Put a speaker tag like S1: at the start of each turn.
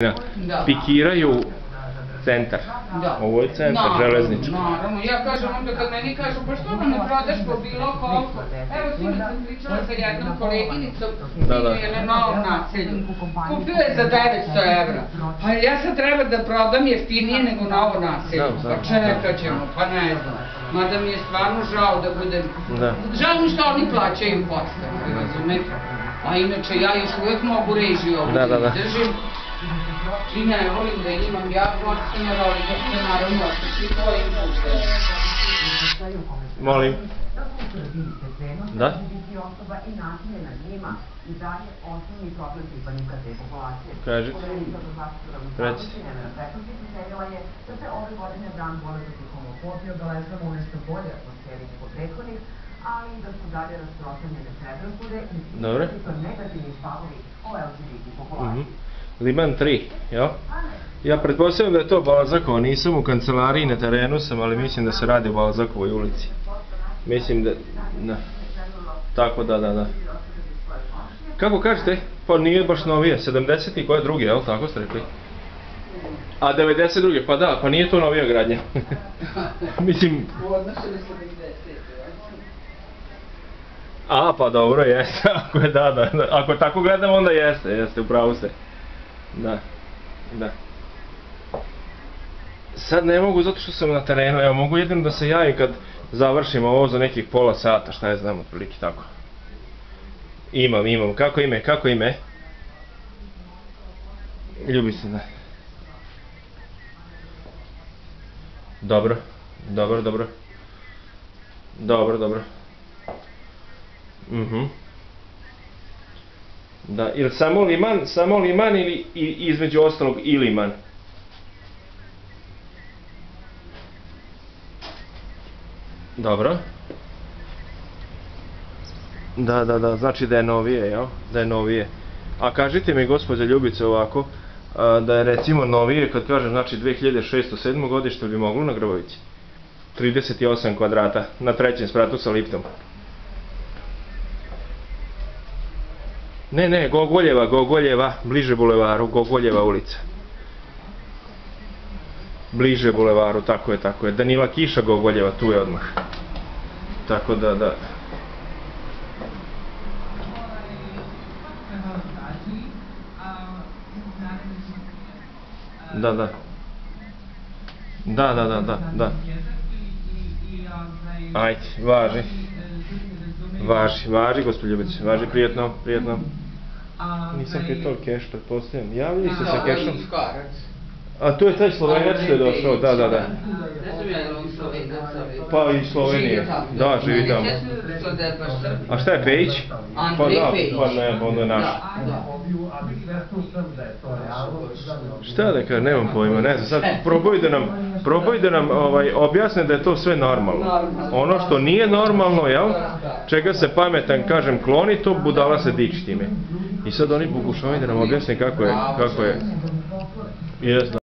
S1: Da.
S2: pikiraju centar.
S1: Da.
S2: Ovo je centar
S1: Naravno,
S2: železnički.
S1: Naravno, ja kažem onda kad meni kažu, pa što nam ne prodaš po bilo koliko? Evo sinoć sam pričala sa jednom koleginicom,
S2: Da,
S1: da,
S2: da.
S1: je na novom naselju. Kupio je za 900 evra. Pa ja sad treba da prodam jeftinije nego novo naselje.
S2: Da, da.
S1: Pa čekat ćemo, pa ne znam. Mada mi je stvarno žao da budem...
S2: Da.
S1: Žao mi što oni plaćaju podstavu, razumete? A inače ja još uvek mogu režiju ovdje
S2: Da, da, da.
S1: držim. I ne volim da imam ja vlastne roli, da se naravno otići tvojim putem.
S2: Molim. Da?
S3: osoba i nasilje nad njima i dalje osnovni problem pripadnika te populacije. Petrović izjavila je da se ove godine dan borbe protiv homofobije obeležava bolje prethodnih, ali da su dalje rasprostranjene predrasude i negativni stavovi o LGBT
S2: Mhm.
S3: populaciji.
S2: Liman 3, jel? Ja pretpostavljam da je to Balzakova, nisam u kancelariji, na terenu sam, ali mislim da se radi o Balzakovoj ulici. Mislim da, da. Tako da, da, da. Kako kažete? Pa nije baš novije, 70. i koje druge, jel? Tako ste rekli? A 92. Pa da, pa nije to novija gradnja. mislim,
S1: U odnosu na 70.
S2: a pa dobro, jeste, ako je da, da, da. Ako tako gledamo, onda jeste, jeste, upravo ste. Da, da. Sad ne mogu zato što sam na terenu, evo mogu jedino da se javim kad završim ovo za nekih pola sata, šta je znam, otprilike tako. Imam, imam, kako ime, kako ime? Ljubi se, da. Dobro, dobro, dobro. Dobro, dobro. Mhm. Da, ili samo liman, samo liman ili i, između ostalog i liman? Dobro. Da, da, da, znači da je novije, jel? Da je novije. A kažite mi, gospođa Ljubice, ovako, a, da je recimo novije, kad kažem, znači 2607. godište bi moglo na Grbovici? 38 kvadrata, na trećem spratu sa liftom. Ne, ne, Gogoljeva, Gogoljeva, bliže bulevaru, Gogoljeva ulica. Bliže bulevaru, tako je, tako je. Danila Kiša Gogoljeva, tu je odmah. Tako da, da. Da, da. Da, da, da, da, da. Ajde, važi. Važi, važi, gospođo Ljubice, važi, prijetno, prijetno. Nisam pitao keš, pretpostavljam. Javljaju se sa kešom. A tu je taj Slovenac što je došao, da, da, da.
S1: Da
S2: Pa i
S1: tamo.
S2: Da, živi tamo.
S1: Ne znam sad da.
S2: A šta je Pejić? Pa
S1: Andrej
S2: da,
S1: Pejić.
S2: pa ne, onda je naš.
S1: Da, da.
S2: Šta da kažem, nemam pojma, ne znam, sad probaju da nam, probaju da nam ovaj, objasne da je to sve
S1: normalno.
S2: Ono što nije normalno, jel? Čega se pametan, kažem, kloni, to budala se diči time. I sad oni pokušavaju da nam objasne kako je, kako je. Jes, da.